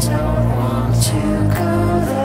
don't want to go there.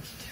진짜.